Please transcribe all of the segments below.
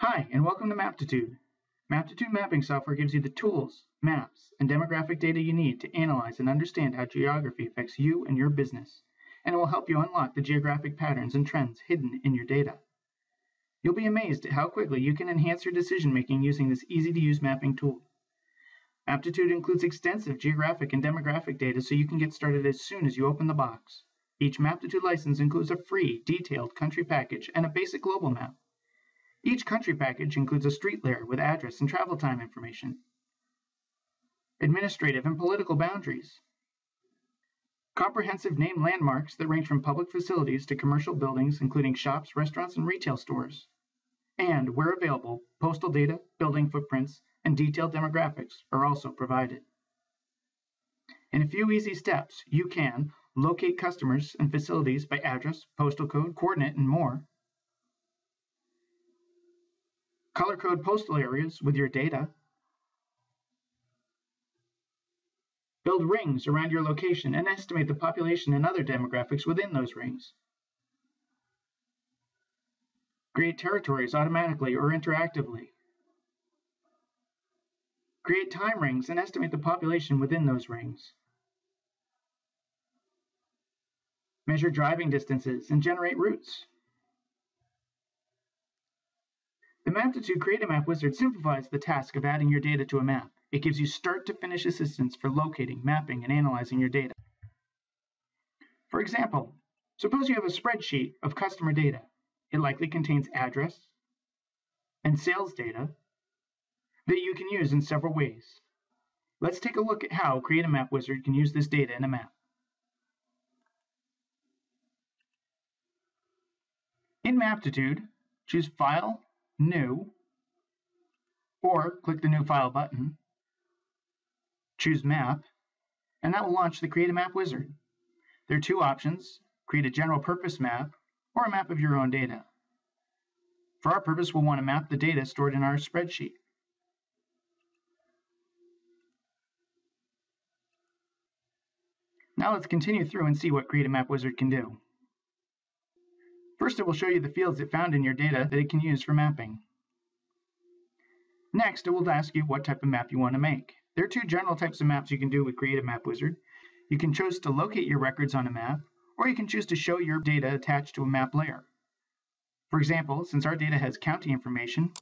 Hi, and welcome to Maptitude. Maptitude mapping software gives you the tools, maps, and demographic data you need to analyze and understand how geography affects you and your business, and it will help you unlock the geographic patterns and trends hidden in your data. You'll be amazed at how quickly you can enhance your decision making using this easy to use mapping tool. Maptitude includes extensive geographic and demographic data so you can get started as soon as you open the box. Each Maptitude license includes a free, detailed country package and a basic global map. Each country package includes a street layer with address and travel time information, administrative and political boundaries, comprehensive name landmarks that range from public facilities to commercial buildings, including shops, restaurants, and retail stores, and, where available, postal data, building footprints, and detailed demographics are also provided. In a few easy steps, you can locate customers and facilities by address, postal code, coordinate, and more, color code postal areas with your data, build rings around your location and estimate the population and other demographics within those rings, create territories automatically or interactively, create time rings and estimate the population within those rings, measure driving distances, and generate routes. The Maptitude Create a Map wizard simplifies the task of adding your data to a map. It gives you start to finish assistance for locating, mapping, and analyzing your data. For example, suppose you have a spreadsheet of customer data. It likely contains address and sales data that you can use in several ways. Let's take a look at how Create a Map wizard can use this data in a map. In Maptitude, choose File, New, or click the New File button, choose Map, and that will launch the Create a Map wizard. There are two options, create a general purpose map or a map of your own data. For our purpose, we'll want to map the data stored in our spreadsheet. Now let's continue through and see what Create a Map Wizard can do. First, it will show you the fields it found in your data that it can use for mapping. Next, it will ask you what type of map you want to make. There are two general types of maps you can do with Create a Map Wizard. You can choose to locate your records on a map, or you can choose to show your data attached to a map layer. For example, since our data has county information,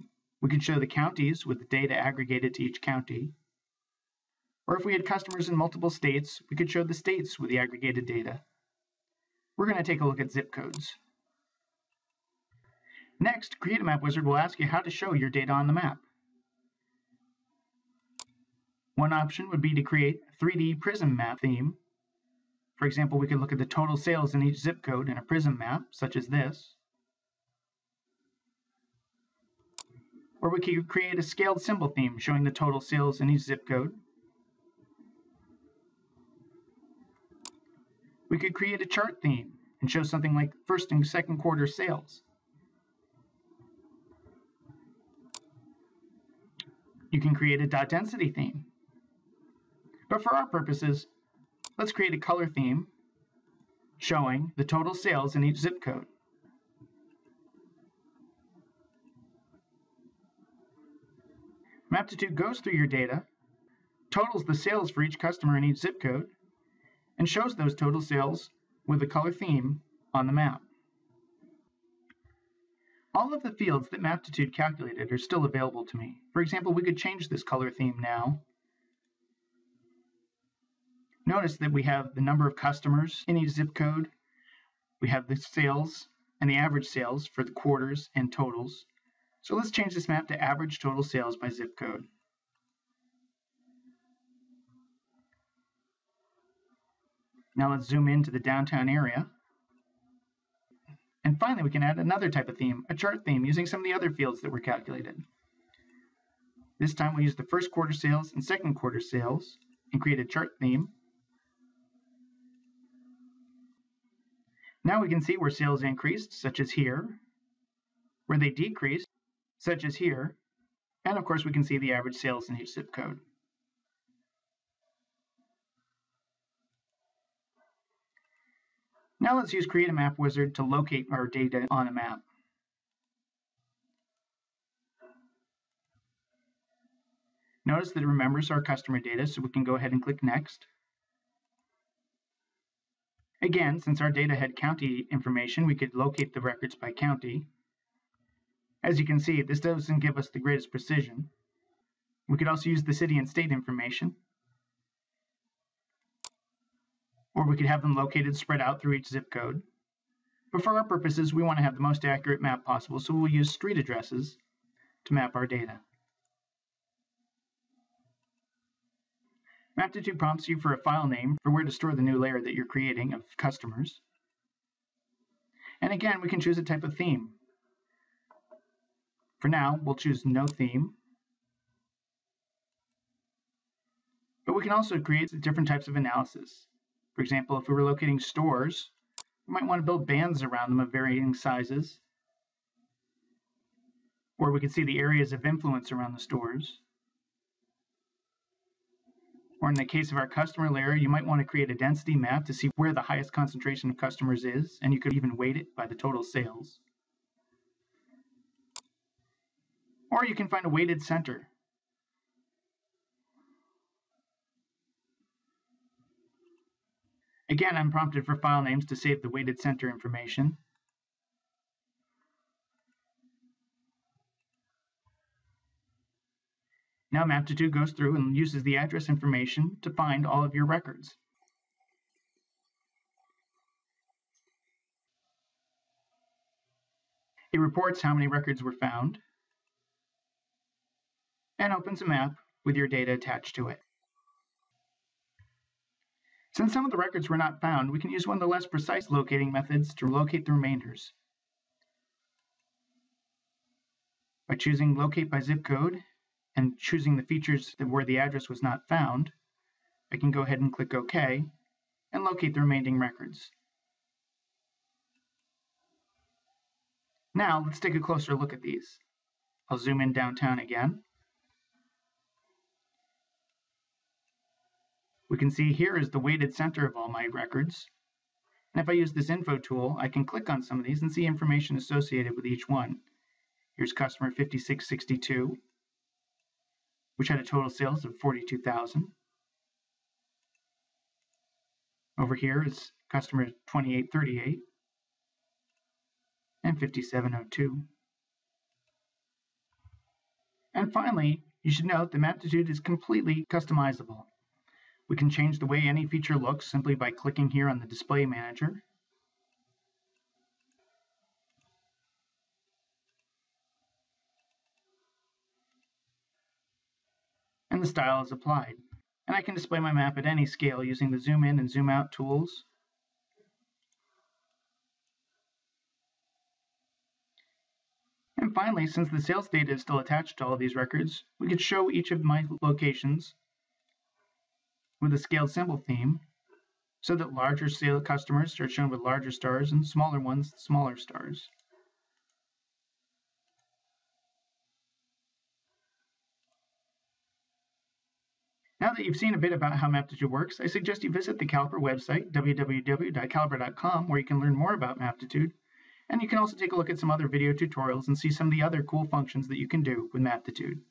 we can show the counties with the data aggregated to each county. Or if we had customers in multiple states, we could show the states with the aggregated data. We're going to take a look at zip codes. Next, Create a Map Wizard will ask you how to show your data on the map. One option would be to create a 3D prism map theme. For example, we could look at the total sales in each zip code in a prism map, such as this. Or we could create a scaled symbol theme showing the total sales in each zip code. We could create a chart theme and show something like first and second quarter sales. You can create a dot density theme. But for our purposes, let's create a color theme showing the total sales in each zip code. Maptitude goes through your data, totals the sales for each customer in each zip code, and shows those total sales with the color theme on the map. All of the fields that Maptitude calculated are still available to me. For example, we could change this color theme now. Notice that we have the number of customers in each zip code. We have the sales and the average sales for the quarters and totals. So let's change this map to average total sales by zip code. Now let's zoom into the downtown area. And finally, we can add another type of theme, a chart theme, using some of the other fields that were calculated. This time we'll use the first quarter sales and second quarter sales and create a chart theme. Now we can see where sales increased, such as here, where they decreased, such as here, and of course we can see the average sales in each zip code. Now let's use Create a Map Wizard to locate our data on a map. Notice that it remembers our customer data, so we can go ahead and click Next. Again, since our data had county information, we could locate the records by county. As you can see, this doesn't give us the greatest precision. We could also use the city and state information. Or we could have them located spread out through each zip code. But for our purposes, we want to have the most accurate map possible, so we'll use street addresses to map our data. Maptitude prompts you for a file name for where to store the new layer that you're creating of customers. And again, we can choose a type of theme. For now, we'll choose no theme. But we can also create different types of analysis. For example, if we were locating stores, we might want to build bands around them of varying sizes. Or we could see the areas of influence around the stores. Or in the case of our customer layer, you might want to create a density map to see where the highest concentration of customers is, and you could even weight it by the total sales. Or you can find a weighted center. Again, I'm prompted for file names to save the weighted center information. Now Maptitude goes through and uses the address information to find all of your records. It reports how many records were found and opens a map with your data attached to it. Since some of the records were not found, we can use one of the less precise locating methods to locate the remainders. By choosing Locate by Zip Code and choosing the features where the address was not found, I can go ahead and click OK and locate the remaining records. Now let's take a closer look at these. I'll zoom in downtown again. We can see here is the weighted center of all my records. And if I use this info tool, I can click on some of these and see information associated with each one. Here's customer 5662 which had a total sales of 42,000. Over here is customer 2838 and 5702. And finally, you should note that Maptitude is completely customizable. We can change the way any feature looks simply by clicking here on the Display Manager and the style is applied. And I can display my map at any scale using the zoom in and zoom out tools. And finally, since the sales data is still attached to all of these records, we could show each of my locations with a scaled symbol theme so that larger sale customers are shown with larger stars and smaller ones smaller stars. Now that you've seen a bit about how Maptitude works, I suggest you visit the Caliper website, www.caliper.com, where you can learn more about Maptitude. And you can also take a look at some other video tutorials and see some of the other cool functions that you can do with Maptitude.